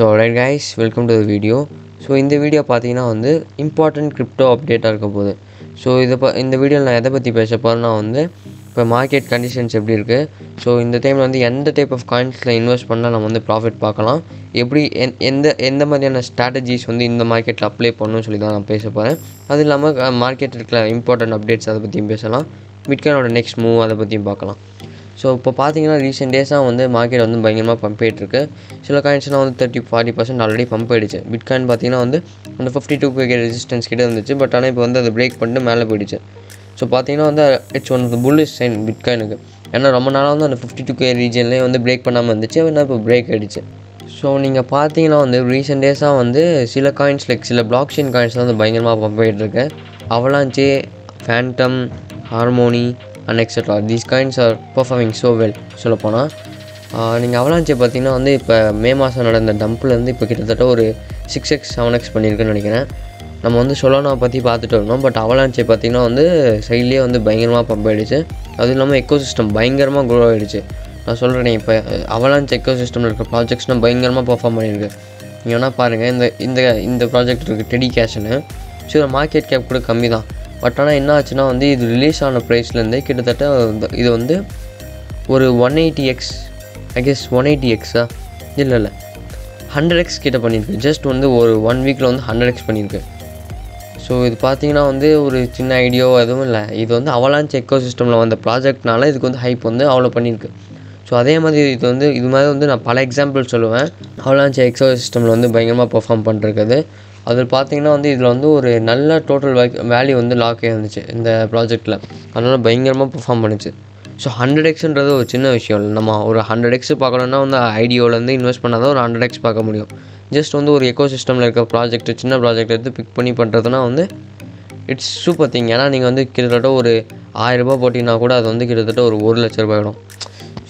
So right guys welcome to the video so இந்த video பார்த்தீங்கன்னா வந்து இம்பார்ட்டன்ட் கிரிப்டோ அப்டேட்டாக இருக்க போகுது. ஸோ இதை ப இந்த வீடியோவில் நான் எதை பற்றி பேச போகிறேன்னா வந்து இப்போ மார்க்கெட் கண்டிஷன்ஸ் எப்படி இருக்குது ஸோ இந்த டைமில் வந்து எந்த டைப் ஆஃப் காயின்ஸில் இன்வெஸ்ட் பண்ணால் நம்ம வந்து ப்ராஃபிட் பார்க்கலாம் எப்படி எந் எந்த எந்த மாதிரியான ஸ்ட்ராட்டஜிஸ் வந்து இந்த மார்க்கெட்டில் அப்ளை பண்ணணும்னு சொல்லி தான் நான் பேச போகிறேன் அது இல்லாமல் மார்க்கெட் இருக்கிற இம்பார்ட்டன்ட் அப்டேட்ஸ் அதை பற்றியும் பேசலாம். பிட்காயினோட நெக்ஸ்ட் மூவ் அதை பற்றியும் பார்க்கலாம் ஸோ இப்போ பார்த்தீங்கன்னா ரீசெண்ட் டேஸாக வந்து மார்க்கெட் வந்து பயங்கரமாக பம்ப் ஆகிட்டுருக்கு சில காயின்ஸ்லாம் வந்து thirty forty percent already pump ஆயிடுச்சு. பிட்காயின் பார்த்தீங்கன்னா வந்து அந்த ஃபிஃப்டி டூ கே ரெசிஸ்டன்ஸ் கிட்ட இருந்துச்சு. பட் ஆனால் இப்போ வந்து அதை பிரேக் பண்ணிட்டு மேலே போயிடுச்சு. ஸோ பார்த்தீங்கன்னா வந்து it's one of the bullish sign பிட்காயினுக்கு ஏன்னா ரொம்ப நாளாக வந்து அந்த ஃபிஃப்டி டூ கே ரீஜன்லேயே வந்து பிரேக் பண்ணாமல் இருந்துச்சு. அப்படின்னா இப்போ பிரேக் ஆகிடுச்சு ஸோ நீங்கள் பார்த்தீங்கன்னா வந்து ரீசெண்ட் டேஸாக வந்து சில காயின்ஸ் லைக் சில பிளாக் செயின் காயின்ஸ்லாம் வந்து பயங்கரமாக பம்ப் ஆகிட்டு இருக்கு Avalanche Fantom Harmony and extra these coins are performing so well சொல்லப்போனால் நீங்கள் அவலாஞ்சே பார்த்தீங்கன்னா வந்து இப்போ மே மாதம் நடந்த டம்ப்லேருந்து இப்போ கிட்டத்தட்ட ஒரு சிக்ஸ் எக்ஸ் செவன் எக்ஸ் பண்ணியிருக்குன்னு நினைக்கிறேன். நம்ம வந்து சொலோனா பற்றி பார்த்துட்டு வரணும் பட் அவலாஞ்சே பார்த்தீங்கன்னா வந்து சைட்லேயே வந்து பயங்கரமாக பம்ப் ஆகிடுச்சு அதுவும் இல்லாமல் எக்கோ சிஸ்டம் பயங்கரமாக க்ரோ ஆகிடுச்சு நான் சொல்கிறேன் இப்போ அவலாஞ்ச் எக்கோ சிஸ்டமில் இருக்க ப்ராஜெக்ட்ஸ்னால் பயங்கரமாக பர்ஃபார்ம் பண்ணியிருக்கு. நீங்கள் வேணால் பாருங்கள் இந்த இந்த இந்த ப்ராஜெக்ட் இருக்குது டெடி கேஷ்னு ஸோ மார்க்கெட் கேப் கூட கம்மி தான் பட் ஆனால் என்ன ஆச்சுன்னா வந்து இது ரிலீஸ் ஆன ப்ரைஸ்லேருந்தே கிட்டத்தட்ட இது வந்து ஒரு one eighty X I guess one eighty எக்ஸா இல்லை இல்லை. ஹண்ட்ரட் எக்ஸ் கிட்ட பண்ணியிருக்கு ஜஸ்ட் வந்து ஒரு ஒன் வீக்கில் வந்து ஹண்ட்ரட் எக்ஸ் பண்ணியிருக்கு ஸோ இது பார்த்தீங்கன்னா வந்து ஒரு சின்ன ஐடியோ எதுவும் இல்லை. இது வந்து அவலாஞ்ச் எக்கோ சிஸ்டமில் வந்த ப்ராஜெக்ட்னால இதுக்கு வந்து ஹைப் வந்து அவ்வளோ பண்ணியிருக்கு ஸோ அதே மாதிரி இது வந்து இது மாதிரி வந்து நான் பல எக்ஸாம்பிள் சொல்லுவேன். அவலாஞ்ச் எக்ஸோ சிஸ்டமில் வந்து பயங்கரமாக பெர்ஃபார்ம் பண்ணுறது அதில் பார்த்தீங்கன்னா வந்து இதில் வந்து ஒரு நல்ல டோட்டல் வேல்யூ வந்து லாக் இருந்துச்சு இந்த ப்ராஜெக்ட்டில் அதனால் பயங்கரமாக பெர்ஃபார்ம் பண்ணுச்சு. ஸோ ஹண்ட்ரட் எக்ஸ்ன்றது ஒரு சின்ன விஷயம் இல்லை. நம்ம ஒரு ஹண்ட்ரட் எக்ஸ் பார்க்கணுன்னா வந்து ஐடியோலேருந்து இன்வெஸ்ட் பண்ணால் தான் ஒரு ஹண்ட்ரட் எக்ஸ் பார்க்க முடியும். ஜஸ்ட் வந்து ஒரு எக்கோ சிஸ்டமில் இருக்க ப்ராஜெக்ட் சின்ன ப்ராஜெக்ட் எடுத்து பிக் பண்ணி பண்ணுறதுனா வந்து இட்ஸ் சூப்பர் திங் ஏன்னா நீங்கள் வந்து கிட்டத்தட்ட ஒரு ஆயிரரூபா போட்டிங்கன்னா கூட அது வந்து கிட்டத்தட்ட ஒரு ஒரு லட்ச ரூபாய் ஆகிடும்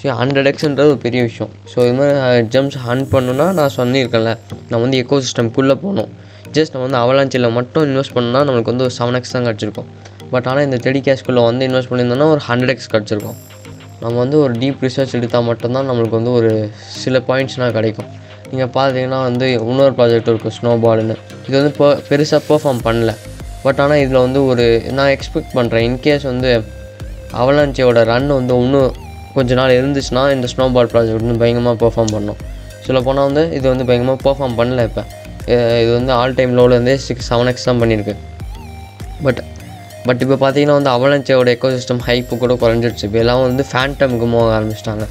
ஸோ ஹண்ட்ரட் எக்ஸ்ன்றது ஒரு பெரிய விஷயம். ஸோ இது மாதிரி ஜம்ப்ஸ் ஹன் பண்ணணுன்னா நான் சொல்லியிருக்கேன்ல நான் வந்து எக்கோ சிஸ்டம்குள்ளே போகணும். ஜஸ்ட் நம்ம வந்து அவலாஞ்சில் மட்டும் இன்வெஸ்ட் பண்ணால் நம்மளுக்கு வந்து ஒரு செவன் எக்ஸ் தான் கிடச்சிருக்கும். பட் ஆனால் இந்த டெடி கேஷ்குள்ளே வந்து இன்வெஸ்ட் பண்ணியிருந்தோம்னா ஒரு ஹண்ட்ரட் எக்ஸ் கிடச்சிருக்கும். நம்ம வந்து ஒரு டீப் ரிசர்ச் எடுத்தால் மட்டும்தான் நம்மளுக்கு வந்து ஒரு சில பாயிண்ட்ஸ்னால் கிடைக்கும். நீங்கள் பார்த்தீங்கன்னா வந்து இன்னொரு ப்ராஜெக்ட் இருக்கும் ஸ்னோ பால்னு இது வந்து இப்போ பெருசாக பெர்ஃபார்ம் பண்ணல. பட் ஆனால் இதில் வந்து ஒரு நான் எக்ஸ்பெக்ட் பண்ணுறேன் இன்கேஸ் வந்து அவலாஞ்சியோட ரன் வந்து இன்னும் கொஞ்ச நாள் இருந்துச்சுன்னா இந்த ஸ்னோ பால் ப்ராஜெக்ட் வந்து பயங்கரமாக பெர்ஃபார்ம் பண்ணும். சொல்ல போனால் வந்து இது வந்து பயங்கரமாக பெர்ஃபார்ம் பண்ணல இப்போ. இது வந்து ஆல் டைம் லோலேருந்தே சிக்ஸ் செவன் எக்ஸ் தான் பண்ணியிருக்கு. பட் பட் இப்போ பார்த்தீங்கன்னா வந்து அவலன்ச்சியோட எக்கோ சிஸ்டம் ஹைப்பு கூட குறைஞ்சிருச்சு இப்போ எல்லாம் வந்து ஃபேண்டமுக்கு போக ஆரம்பிச்சிட்டாங்க.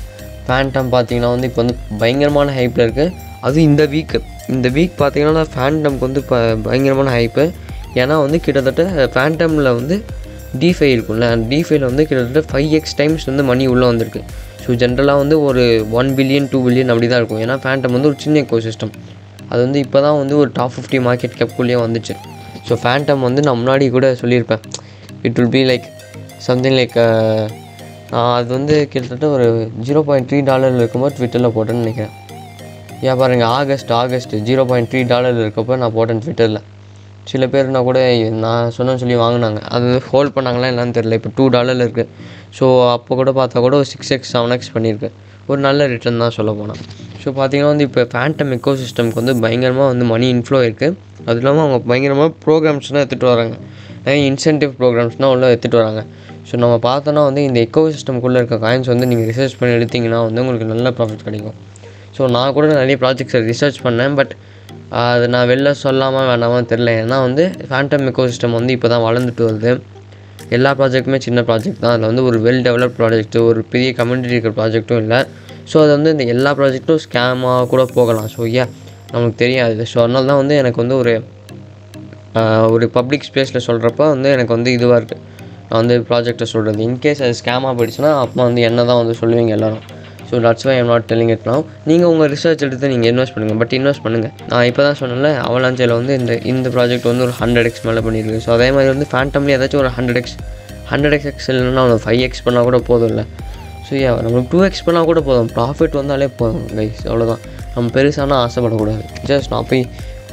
ஃபேண்டம் பார்த்தீங்கன்னா வந்து இப்போ வந்து பயங்கரமான ஹைப்பில் இருக்குது அதுவும் இந்த வீக் இந்த வீக் பார்த்தீங்கன்னா ஃபேண்டம்க்கு வந்து இப்போ பயங்கரமான ஹைப்பு ஏன்னா வந்து கிட்டத்தட்ட ஃபேண்டமில் வந்து டிஃபை இருக்கும்ல. டிஃபைல வந்து கிட்டத்தட்ட ஃபைவ் எக்ஸ் டைம்ஸ் வந்து மணி உள்ளே வந்திருக்கு. ஸோ ஜென்ரலாக வந்து ஒரு ஒன் பில்லியன் டூ பில்லியன் அப்படி தான் இருக்கும். ஏன்னா ஃபேண்டம் வந்து ஒரு சின்ன எக்கோ சிஸ்டம் அது வந்து இப்போ தான் வந்து ஒரு டாப் ஃபிஃப்டி மார்க்கெட் கேப்குள்ளேயே வந்துச்சு. ஸோ ஃபேண்டம் வந்து நான் முன்னாடி கூட சொல்லியிருப்பேன். It will be like something like நான் அது வந்து கிட்டத்தட்ட ஒரு ஜீரோ பாயிண்ட் த்ரீ டாலரில் இருக்கும்போது ட்விட்டரில் போட்டேன்னு நினைக்கிறேன். ஏன் பாருங்கள் August August zero point three dollar இருக்கப்போ நான் போட்டேன் ட்விட்டரில் சில பேர்னா கூட நான் சொன்னேன்னு சொல்லி வாங்கினாங்க. அது ஹோல்ட் பண்ணாங்களா என்னன்னு தெரியல இப்போ டூ டாலரில் இருக்குது ஸோ அப்போ கூட பார்த்தா கூட ஒரு சிக்ஸ் எக்ஸ் செவன் எக்ஸ் பண்ணியிருக்கு. ஒரு நல்ல ரிட்டர்ன் தான் சொல்ல போனால் ஸோ பார்த்தீங்கன்னா வந்து இப்போ ஃபேண்டம் எக்கோ சிஸ்டம்க்கு வந்து பயங்கரமாக வந்து மணி இன்ஃப்ளோ இருக்குது அது இல்லாமல் அவங்க பயங்கரமாக ப்ரோக்ராம்ஸ்னால் எடுத்துகிட்டு வராங்க. நிறைய இன்சென்டிவ் ப்ரோக்ராம்ஸ்னால் உள்ள எடுத்துகிட்டு வராங்க. ஸோ நம்ம பார்த்தோன்னா வந்து இந்த எக்கோ சிஸ்டம்குள்ளே இருக்க காயின்ஸ் வந்து நீங்கள் ரிசர்ச் பண்ணி எடுத்தீங்கன்னா வந்து உங்களுக்கு நல்ல ப்ராஃபிட் கிடைக்கும். ஸோ நான் கூட நிறைய ப்ராஜெக்ட்ஸை ரிசர்ச் பண்ணேன் பட் அது நான் வெளில சொல்லாமல் வேணாமல் தெரில ஏன்னா வந்து ஃபேண்டம் எக்கோ சிஸ்டம் வந்து இப்போ தான் வளர்ந்துட்டு வருது. எல்லா ப்ராஜெக்ட்டுமே சின்ன ப்ராஜெக்ட் தான். அதில் வந்து ஒரு வெல் டெவலப் ப்ராஜெக்ட்டு ஒரு பெரிய கம்யூனிட்டி இருக்கிற ப்ராஜெக்ட்டும் இல்லை. ஸோ அது வந்து இந்த எல்லா ப்ராஜெக்ட்டும் ஸ்கேமாக கூட போகலாம். ஸோ ஏன் நமக்கு தெரியாது. ஸோ அதனால தான் வந்து எனக்கு வந்து ஒரு ஒரு பப்ளிக் ஸ்பேஸில் சொல்கிறப்ப வந்து எனக்கு வந்து இதுவாக இருக்குது நான் வந்து ப்ராஜெக்டை சொல்கிறது இன்கேஸ் அது ஸ்கேமாக போயிடுச்சுன்னா அப்போ வந்து என்ன தான் வந்து சொல்லுவீங்க எல்லோரும்? So that's why am not telling it now நீங்கள் உங்கள் ரிசர்ச் எடுத்து நீங்கள் இன்வெஸ்ட் பண்ணுங்கள் பட் இன்வெஸ்ட் பண்ணுங்கள் நான் இப்போ தான் சொன்னேன்ல அவலாஞ்சியில் வந்து இந்த இந்த ப்ராஜெக்ட் வந்து ஒரு ஹண்ட்ரட் எக்ஸ் மேலே பண்ணியிருக்கு ஸோ அதே மாதிரி வந்து ஃபேண்டம்லேயே ஏதாச்சும் ஒரு hundred X hundred X X இல்லைன்னா அவனை ஃபைவ் எக்ஸ் பண்ணால் கூட போதும் இல்லை ஸோ ஏன் நம்மளுக்கு டூ எக்ஸ் பண்ணால் கூட போதும். ப்ராஃபிட் வந்தாலே போதும் கைஸ் அவ்வளோதான் நம்ம பெருசானா ஆசைப்படக்கூடாது. ஜஸ்ட் நான் போய்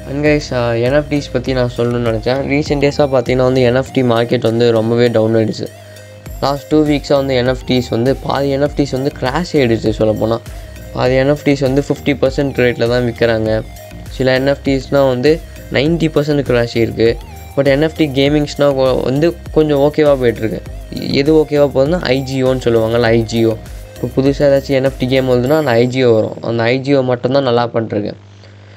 அண்ட் கைஸ் என்எஃப்டிஸ் பற்றி நான் சொல்லணும்னு நினச்சேன். ரீசெண்ட் டேஸாக பார்த்தீங்கன்னா வந்து என்எஃப்டி மார்க்கெட் வந்து ரொம்பவே டவுன் ஆகிடுச்சு லாஸ்ட் டூ வீக்ஸாக வந்து என்எஃப்டிஸ் வந்து பாதி என்எஃப்டிஸ் வந்து கிராஷ் ஆகிடுச்சு சொல்லப்போனால் பாதி என்எஃப்டிஸ் வந்து ஃபிஃப்டி பர்சன்ட் ரேட்டில் தான் விற்கிறாங்க சில என்எஃப்டிஸ்னால் வந்து நைன்ட்டி பர்சன்ட் கிராஷ் இருக்குது பட் என்எஃப்டி கேமிங்ஸ்னால் வந்து கொஞ்சம் ஓகேவாக போயிட்டுருக்கு. எது ஓகேவாக போகுதுன்னா ஐஜிஓன்னு சொல்லுவாங்கள்ல ஐஜிஓ இப்போ புதுசாக ஏதாச்சும் என்எஃப்டி கேம் வருதுன்னா அந்த ஐஜிஓ வரும். அந்த ஐஜிஓ மட்டும்தான் நல்லா பண்ணிருக்கு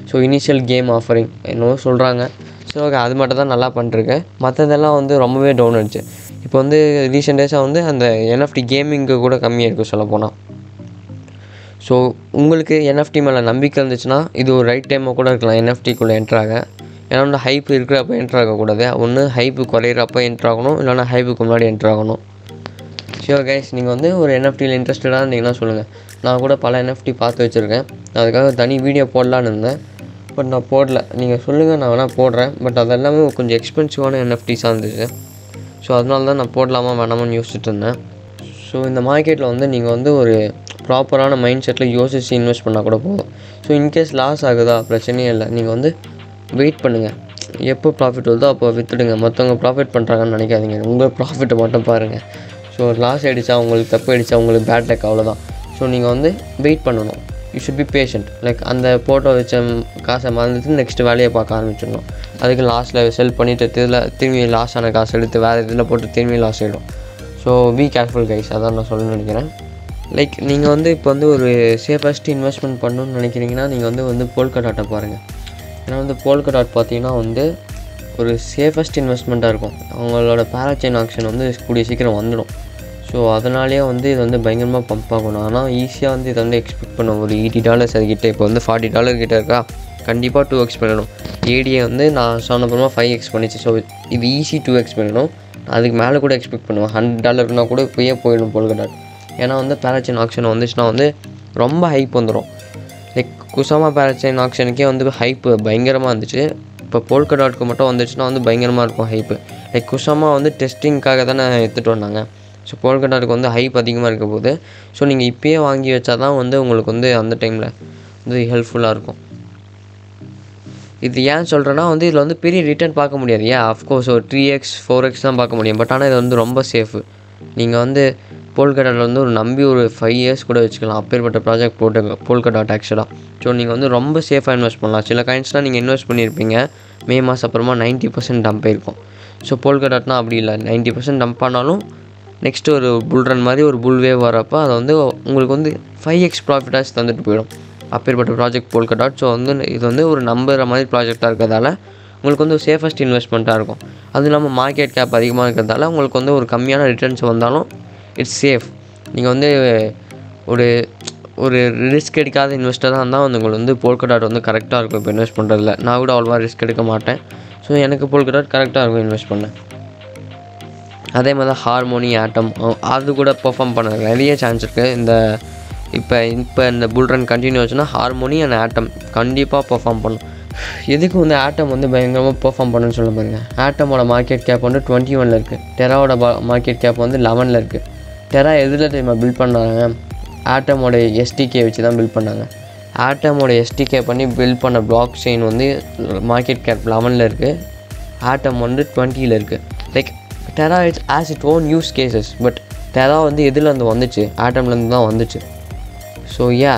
ஸோ இனிஷியல் கேம் ஆஃபரிங் என்னவோ சொல்கிறாங்க ஸோ ஓகே அது மட்டும் தான் நல்லா பண்ணிருக்கேன் மற்றதெல்லாம் வந்து ரொம்பவே டவுன் ஆயிடுச்சு இப்போ வந்து ரீசெண்ட் டேஸாக வந்து அந்த என்எஃப்டி கேமிங்க்கு கூட கம்மியாக இருக்குது சொல்லப்போனால் ஸோ உங்களுக்கு என்எஃப்டி மேலே நம்பிக்கை இருந்துச்சுன்னா இது ஒரு ரைட் டைமாக கூட இருக்கலாம் என்எஃப்டிக்குள்ளே என்ட்ராக ஏன்னா வந்து ஹைப் இருக்கிறப்ப என்ட்ராகக்கூடாது ஒன்று ஹைப்பு குறையிறப்ப என்ட்ராகணும் இல்லைனா ஹைப்புக்கு முன்னாடி என்ட்ராகணும் ஷியோர் கைஸ் நீங்கள் வந்து ஒரு என்எஃப்டியில் இன்ட்ரெஸ்டடாக இருந்தீங்கன்னா சொல்லுங்கள் நான் கூட பல என்எஃப்டி பார்த்து வச்சுருக்கேன். அதுக்காக தனி வீடியோ போடலான்னு இருந்தேன். பட் நான் போடல. நீங்கள் சொல்லுங்கள் நான் வேணால் போடுறேன். பட் அது எல்லாமே கொஞ்சம் எக்ஸ்பென்சிவான என்எஃப்டிஸாக இருந்துச்சு. ஸோ அதனால தான் நான் போடலாமா வேணாமான்னு யோசிச்சுட்டு இருந்தேன் ஸோ இந்த மார்க்கெட்டில் வந்து நீங்கள் வந்து ஒரு ப்ராப்பரான மைண்ட் செட்டில் யோசித்து இன்வெஸ்ட் பண்ணால் கூட போதும். ஸோ இன்கேஸ் லாஸ் ஆகுதா? பிரச்சனையே இல்லை. நீங்கள் வந்து வெயிட் பண்ணுங்கள் எப்போ ப்ராஃபிட் வருதோ அப்போ விற்றுடுங்க மற்றவங்க ப்ராஃபிட் பண்ணுறாங்கன்னு நினைக்காதீங்க. உங்கள் ப்ராஃபிட்டை மட்டும் பாருங்கள் ஸோ லாஸ் ஆகிடுச்சா உங்களுக்கு தப்பு ஆகிடுச்சா உங்களுக்கு பேட் லக் அவ்வளோதான் ஸோ நீங்கள் வந்து வெயிட் பண்ணணும். You should be patient like அந்த ஃபோட்டோ வச்ச காசை மறந்துட்டு நெக்ஸ்ட் வேலையை பார்க்க ஆரம்பிச்சிடணும். அதுக்கு லாஸ்ட்டில் செல் பண்ணிவிட்டு இதில் திரும்பி லாஸ் ஆன காசு எடுத்து வேறு இதில் போட்டு திரும்பி லாஸ் ஆகிடும் ஸோ பி கேர்ஃபுல் கைஸ் அதான் நான் சொல்லணும்னு நினைக்கிறேன். லைக் நீங்கள் வந்து இப்போ வந்து ஒரு சேஃபஸ்ட் இன்வெஸ்ட்மெண்ட் பண்ணணும்னு நினைக்கிறீங்கன்னா நீங்கள் வந்து வந்து போல்கடாட்டை பாருங்கள் ஏன்னா வந்து போல்கடாட் பார்த்தீங்கன்னா வந்து ஒரு சேஃபஸ்ட் இன்வெஸ்ட்மெண்ட்டாக இருக்கும். அவங்களோட பேராச்சைன் ஆக்ஷன் வந்து கூடிய சீக்கிரம் வந்துடும். ஸோ அதனாலேயே வந்து இது வந்து பயங்கரமாக பம்ப் ஆகணும். ஆனால் ஈஸியாக வந்து இதை வந்து எக்ஸ்பெக்ட் பண்ணுவோம் ஒரு எயிட்டி டாலர்ஸ் அதுக்கிட்ட இப்போ வந்து ஃபார்ட்டி டாலர் கிட்டே இருக்கா? கண்டிப்பாக டூ எக்ஸ் பண்ணணும். ஏடியை வந்து நான் சொன்னப்புறமா ஃபைவ் எக்ஸ் பண்ணிச்சு. ஸோ இது ஈஸி டூ எக்ஸ் பண்ணணும். அதுக்கு மேலே கூட எக்ஸ்பெக்ட் பண்ணுவேன். ஹண்ட்ரட் டாலர்னா கூட இப்போயே போயிடும் போல்கடாட் ஏன்னா வந்து பேராச்சைன் ஆக்ஷன் வந்துச்சுன்னா வந்து ரொம்ப ஹைப் வந்துடும் லைக் குசாமா பேராச்சைன் ஆக்ஷனுக்கே வந்து ஹைப்பு பயங்கரமாக இருந்துச்சு இப்போ போல்கடாட்க்கு மட்டும் வந்துச்சுன்னா வந்து பயங்கரமாக இருக்கும் ஹைப்பு லைக் குசாமா வந்து டெஸ்டிங்க்காக தானே எடுத்துகிட்டு வந்தாங்க. ஸோ போல்கடாட்டுக்கு வந்து ஹைப் அதிகமாக இருக்க போது ஸோ நீங்கள் இப்போயே வாங்கி வச்சா தான் வந்து உங்களுக்கு வந்து அந்த டைமில் வந்து ஹெல்ப்ஃபுல்லாக இருக்கும். இது ஏன் சொல்கிறேன்னா வந்து இதில் வந்து பெரிய ரிட்டர்ன் பார்க்க முடியாது. ஏன் அஃப்கோர்ஸ் ஒரு த்ரீ எக்ஸ் ஃபோர் எக்ஸ் தான் பார்க்க முடியும். பட் ஆனால் இது வந்து ரொம்ப சேஃபு நீங்கள் வந்து போல்கடாவில் வந்து ஒரு நம்பி ஒரு ஃபைவ் இயர்ஸ் கூட வச்சுக்கலாம். அப்பேற்பட்ட ப்ராஜெக்ட் போட்டு போல்கடா ஆக்சுவலாக ஸோ நீங்கள் வந்து ரொம்ப சேஃபாக இன்வெஸ்ட் பண்ணலாம். சில காயின்ஸ்லாம் நீங்கள் இன்வெஸ்ட் பண்ணியிருப்பீங்க. மே மாதம் அப்புறமா நைன்ட்டி பர்சன்ட் டம்ப் ஆயிருக்கும். ஸோ போல்கடாட்னா அப்படி இல்லை. நைன்ட்டி பர்சன்ட் டம்ப் ஆனாலும் நெக்ஸ்ட்டு ஒரு புல் ரன் மாதிரி ஒரு புல் வேவ் வரப்போ அதை வந்து உங்களுக்கு வந்து ஃபைவ் எக்ஸ் ப்ராஃபிட்டாச்சு தந்துட்டு போயிடும். அப்பேற்பட்ட ப்ராஜெக்ட் போல்கடாட் ஸோ வந்து இது வந்து ஒரு நம்புற மாதிரி ப்ராஜெக்டாக இருக்கிறதால உங்களுக்கு வந்து சேஃபஸ்ட் இன்வெஸ்ட்மெண்ட்டாக இருக்கும். அதுவும் இல்லாமல் மார்க்கெட் கேப் அதிகமாக இருக்கிறதால உங்களுக்கு வந்து ஒரு கம்மியான ரிட்டர்ன்ஸ் வந்தாலும் இட்ஸ் சேஃப் நீங்கள் வந்து ஒரு ஒரு ரிஸ்க் எடுக்காத இன்வெஸ்டராக இருந்தால் வந்து உங்களுக்கு வந்து போல்கடாட் வந்து கரெக்டாக இருக்கும். இப்போ இன்வெஸ்ட் பண்ணுறதுல நான் கூட அவ்வளோவா ரிஸ்க் எடுக்க மாட்டேன். ஸோ எனக்கு போல்கடாட் கரெக்டாக இருக்கும் இன்வெஸ்ட் பண்ணேன் அதே மாதிரி தான் ஹார்மோனி ஆட்டம் அது கூட பெர்ஃபார்ம் பண்ண நிறைய சான்ஸ் இருக்குது இந்த இப்போ இப்போ இந்த புல் ரன் கண்டினியூ ஆச்சுன்னா ஹார்மோனி அண்ட் ஆட்டம் கண்டிப்பாக பெர்ஃபார்ம் பண்ணும். எதுக்கு வந்து ஆட்டம் வந்து பயங்கரமாக பெர்ஃபார்ம் பண்ணுன்னு சொல்ல பாருங்கள் ஆட்டமோட மார்க்கெட் கேப் வந்து டுவெண்ட்டி ஒனில் இருக்குது டெராவோட மார்க்கெட் கேப் வந்து லெவனில் இருக்குது டெரா எதில் தெரியுமா பில்ட் பண்ணாங்க? ஆட்டமோட எஸ்டிகே வச்சு தான் பில்ட் பண்ணாங்க. ஆட்டமோட எஸ்டிகே பண்ணி பில்ட் பண்ண பிளாக் செயின் வந்து மார்க்கெட் கேப் லெவனில் இருக்குது ஆட்டம் வந்து டுவெண்ட்டியில் இருக்குது Terra it's as it own use cases but Terra வந்து எதுலேருந்து வந்துச்சு? ஆட்டம்லேருந்து தான் வந்துச்சு. ஸோ யா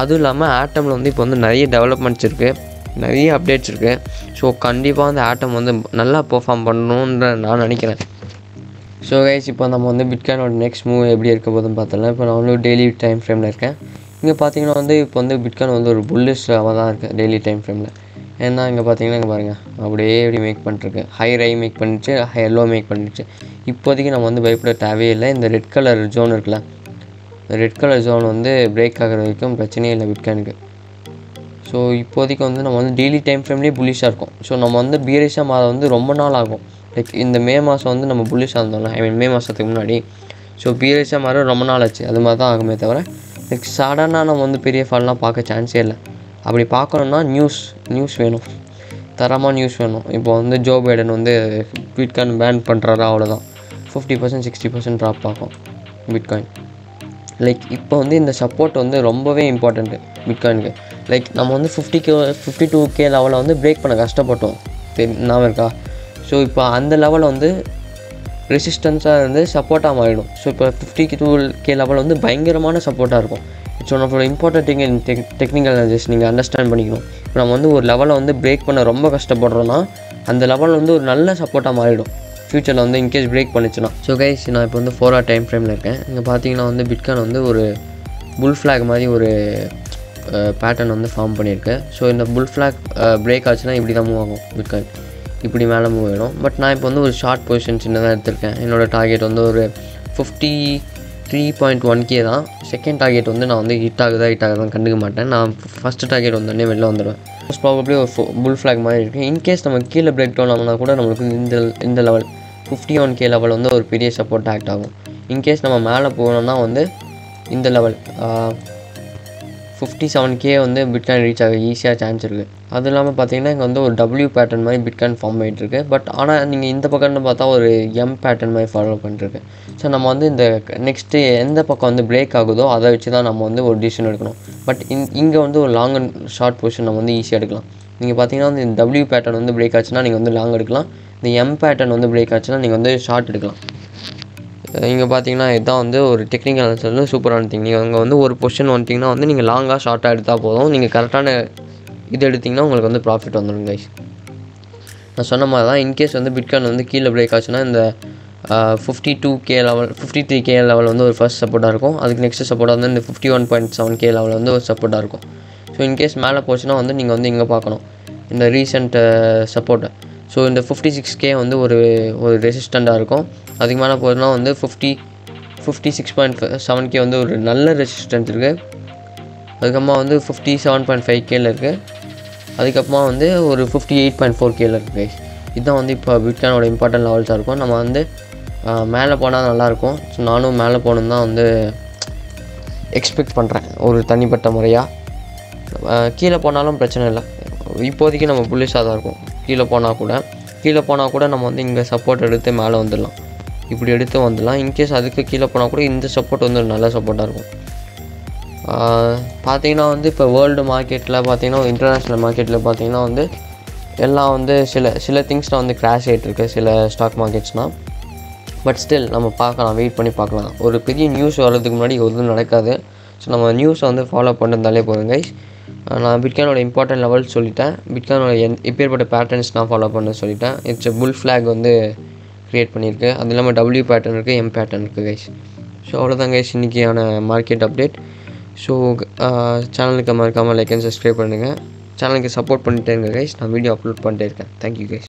அதுவும் இல்லாமல் ஆட்டமில் வந்து இப்போ வந்து நிறைய டெவலப்மெண்ட்ஸ் இருக்குது நிறைய அப்டேட்ஸ் இருக்குது ஸோ கண்டிப்பாக அந்த ஆட்டம் வந்து நல்லா பெர்ஃபார்ம் பண்ணணுன்ற நான் நினைக்கிறேன். ஸோ கைஸ் இப்போ நம்ம வந்து பிட்காயினோட நெக்ஸ்ட் மூவ் எப்படி இருக்க போதுன்னு பார்த்தோம்னா இப்போ நான் வந்து டெய்லி டைம் ஃப்ரேமில் இருக்கேன். இங்கே பார்த்தீங்கன்னா வந்து இப்போ வந்து பிட்காயின் வந்து ஒரு புல்லிஷாக தான் இருக்குது டெய்லி டைம் ஃப்ரேமில் ஏன்னா இங்கே பார்த்தீங்கன்னா இங்கே பாருங்கள் அப்படியே இப்படி மேக் பண்ணிட்டுருக்கு. ஹை ரை மேக் பண்ணிச்சு ஹை லோ மேக் பண்ணிடுச்சு. இப்போதைக்கு நம்ம வந்து பயப்பட தேவையே இல்லை இந்த ரெட் கலர் ஜோன் இருக்குல்ல இந்த ரெட் கலர் ஜோன் வந்து பிரேக் ஆகிற வரைக்கும் பிரச்சனையே இல்லை பிட்காயினுக்கு ஸோ இப்போதைக்கு வந்து நம்ம வந்து டெய்லி டைம் ஃப்ரேம்லேயே புல்லிஷாக இருக்கும். ஸோ நம்ம வந்து பீரேஷா மாதம் வந்து ரொம்ப நாள் ஆகும். லைக் இந்த மே மாதம் வந்து நம்ம புல்லிஷாக இருந்தோம்ல. ஐ மீன் மே மாதத்துக்கு முன்னாடி. ஸோ பியரிஷாக மாற ரொம்ப நாள் ஆச்சு. அது மாதிரி தான் ஆகுமே தவிர லைக் சடனாக நம்ம வந்து பெரிய ஃபால்லாம் பார்க்க சான்ஸே இல்லை. அப்படி பார்க்கணுன்னா நியூஸ் நியூஸ் வேணும். தரமாக நியூஸ் வேணும். இப்போ வந்து ஜோ பைடன் வந்து பிட்காயின் பேன் பண்ணுறாரா அவ்வளோதான் fifty percent sixty percent drop ஆகும் பிட்காயின் லைக் இப்போ வந்து இந்த சப்போர்ட் வந்து ரொம்பவே இம்பார்ட்டண்ட்டு பிட்காயினுக்கு லைக் நம்ம வந்து fifty K fifty two K லெவலில் வந்து பிரேக் பண்ண கஷ்டப்பட்டோம். தெரி ஞாபகம் இருக்கா? ஸோ இப்போ அந்த லெவலில் வந்து ரெசிஸ்டன்ஸாக இருந்து சப்போர்ட்டாக மாறிடும். ஸோ இப்போ ஃபிஃப்டி டூ கே லெவலில் வந்து பயங்கரமான சப்போர்ட்டாக இருக்கும். It's one of important thing in tech technical analysis நீங்கள் அண்டர்ஸ்டாண்ட் பண்ணிக்கணும். இப்போ நம்ம வந்து ஒரு லெவலை வந்து பிரேக் பண்ண ரொம்ப கஷ்டப்படுறோன்னா அந்த லெவலில் வந்து ஒரு நல்ல சப்போர்ட்டாக மாறிடும். ஃப்யூச்சரில் வந்து இன்கேஸ் பிரேக் பண்ணிச்சுன்னா. ஸோ கைஸ் நான் இப்போ வந்து ஃபோர் ஆர் டைம் ஃப்ரேமில் இருக்கேன். இங்கே பார்த்தீங்கன்னா வந்து பிட்கான் வந்து ஒரு புல் ஃப்ளாக் மாதிரி ஒரு பேட்டர்ன் வந்து ஃபார்ம் பண்ணியிருக்கேன் ஸோ இந்த புல் ஃப்ளாக் பிரேக் ஆச்சுன்னா இப்படி தான் மூவ் ஆகும் பிட்காயின் இப்படி மேலே மூவ் ஆகிடும் பட் நான் இப்போ வந்து ஒரு ஷார்ட் பொசிஷன் சின்னதாக எடுத்திருக்கேன். என்னோடய டார்கெட் வந்து ஒரு fifty three point one K தான். செகண்ட் டார்கெட் வந்து நான் வந்து ஹிட் ஆகுதா ஹிட் ஆகுதான் கண்டுக்க மாட்டேன். நான் ஃபஸ்ட்டு டார்கெட் வந்தோடனே வெளில வந்துடுவேன். மோஸ்ட் ப்ராபப்ளி ஒரு புல் ஃப்ளாக் மாதிரி இருக்குது இன்கேஸ் நம்ம கீழே பிரேக் டவுன் ஆகுனா கூட நம்மளுக்கு இந்த இந்த level fifty one K level வந்து ஒரு பெரிய சப்போர்ட் ஆக்ட் ஆகும். இன்கேஸ் நம்ம மேலே போனோம்னா வந்து இந்த லெவல் ஃபிஃப்டி செவன் கே வந்து பிட்காயின் ரீச் ஆக ஈஸியாக சான்ஸ் இருக்குது அதுவும் இல்லாமல் பார்த்தீங்கன்னா இங்கே வந்து ஒரு டபிள்யூ பேட்டர்ன் மாதிரி பிட்காயின் ஃபார்ம் ஆகிட்டுருக்கு பட் ஆனால் நீங்கள் இந்த பக்கம்னு பார்த்தா ஒரு எம் பேட்டர்ன் மாதிரி ஃபாலோ பண்ணிருக்கு. ஸோ நம்ம வந்து இந்த நெக்ஸ்ட்டு எந்த பக்கம் வந்து பிரேக் ஆகுதோ அதை வச்சு தான் நம்ம வந்து ஒரு டிசிஷன் எடுக்கணும். பட் இங் இங்கே வந்து ஒரு லாங் அண்ட் ஷார்ட் பொசிஷன் நம்ம வந்து ஈஸியாக எடுக்கலாம். நீங்கள் பார்த்தீங்கன்னா வந்து இந்த டபிள்யூ பேட்டர்ன் வந்து பிரேக் ஆச்சுன்னா நீங்கள் வந்து லாங் எடுக்கலாம். இந்த எம் பேட்டர்ன் வந்து பிரேக் ஆச்சுன்னா நீங்கள் வந்து ஷார்ட் எடுக்கலாம். இங்கே பார்த்தீங்கன்னா இதுதான் வந்து ஒரு டெக்னிக்கல் அனாலிசிஸ் வந்து சூப்பரான திங் நீங்கள் அங்கே வந்து ஒரு பொசிஷன் வந்துட்டிங்கன்னா வந்து நீங்கள் லாங்காக ஷார்ட்டாக எடுத்தால் போதும். நீங்கள் கரெக்டான இது எடுத்திங்கன்னா உங்களுக்கு வந்து ப்ராஃபிட் வந்துடும் கைஸ் நான் சொன்ன மாதிரி தான் இன்கேஸ் வந்து பிட்காயின் வந்து கீழே பிரேக் ஆச்சுன்னா இந்த fifty two K level fifty three K level வந்து ஒரு ஃபர்ஸ்ட் சப்போர்ட்டாக இருக்கும். அதுக்கு நெக்ஸ்ட் சப்போர்ட்டாக வந்து இந்த fifty one point seven K level வந்து ஒரு சப்போர்ட்டாக இருக்கும். ஸோ இன்கேஸ் மேலே போச்சுன்னா வந்து நீங்கள் வந்து இங்கே பார்க்கணும். இந்த ரீசெண்ட் சப்போர்ட்டை ஸோ இந்த ஃபிஃப்டி சிக்ஸ் கே வந்து ஒரு ஒரு ரெசிஸ்டண்ட்டாக இருக்கும். அதுக்கு மேலே போச்சுன்னா வந்து fifty fifty six point seven K வந்து ஒரு நல்ல ரெசிஸ்டன்ஸ் இருக்குது அதுக்கப்புறமா வந்து ஃபிஃப்டி செவன் பாயிண்ட் ஃபைவ் கேல இருக்குது அதுக்கப்புறமா வந்து ஒரு ஃபிஃப்டி எயிட் பாயிண்ட் ஃபோர் கேல இருக்குது கைஸ் இதுதான் வந்து இப்போ பிட்கானோட இம்பார்ட்டன்ட் லெவல்ஸாக இருக்கும். நம்ம வந்து மேலே போனால் நல்லாயிருக்கும் ஸோ நானும் மேலே போகணுன்னு தான் வந்து எக்ஸ்பெக்ட் பண்ணுறேன் ஒரு தனிப்பட்ட முறையாக கீழே போனாலும் பிரச்சனை இல்லை. இப்போதைக்கு நம்ம புள்ளிஷாக தான் இருக்கும். கீழே போனால் கூட கீழே போனால் கூட நம்ம வந்து இங்கே சப்போர்ட் எடுத்து மேலே வந்துடலாம். இப்படி எடுத்து வந்துடலாம். இன்கேஸ் அதுக்கு கீழே போனால் கூட இந்த சப்போர்ட் வந்து ஒரு நல்ல சப்போர்ட்டாக இருக்கும். பார்த்திங்கன்னா வந்து இப்போ வேர்ல்டு மார்க்கெட்டில் பார்த்தீங்கன்னா இன்டர்நேஷ்னல் மார்க்கெட்டில் பார்த்தீங்கன்னா வந்து எல்லாம் வந்து சில சில திங்ஸ்லாம் வந்து கிராஷ் ஆகிட்டுருக்கு சில ஸ்டாக் மார்க்கெட்ஸ்னால் பட் ஸ்டில் நம்ம பார்க்கலாம் வெயிட் பண்ணி பார்க்கலாம். ஒரு பெரிய நியூஸ் வர்றதுக்கு முன்னாடி எதுவும் நடக்காது. ஸோ நம்ம நியூஸை வந்து ஃபாலோ பண்ணிருந்தாலே போதும் கைஸ் நான் பிட்கானோட இம்பார்ட்டன்ட் லெவல் சொல்லிட்டேன். பிட்கானோட என் எப்பேற்பட்ட பேட்டர்ன்ஸ் நான் ஃபாலோ பண்ண சொல்லிட்டேன். இட்ஸ் புல் ஃப்ளாக் வந்து க்ரியேட் பண்ணியிருக்கு. அது இல்லாமல் டபிள்யூ பேட்டர்ன் இருக்குது எம் பேட்டர்ன் இருக்குது கைஸ் ஸோ அவ்வளோதான் கைஸ் இன்றைக்கியான மார்க்கெட் அப்டேட் ஸோ சேனலுக்கு uh, மறக்காமல் லைக் அண்ட் சப்ஸ்கிரைப் பண்ணுங்கள் சேனலுக்கு சப்போர்ட் பண்ணிட்டே இருங்க கைஸ் நான் வீடியோ அப்லோட் பண்ணிட்டே இருக்கேன். Thank you guys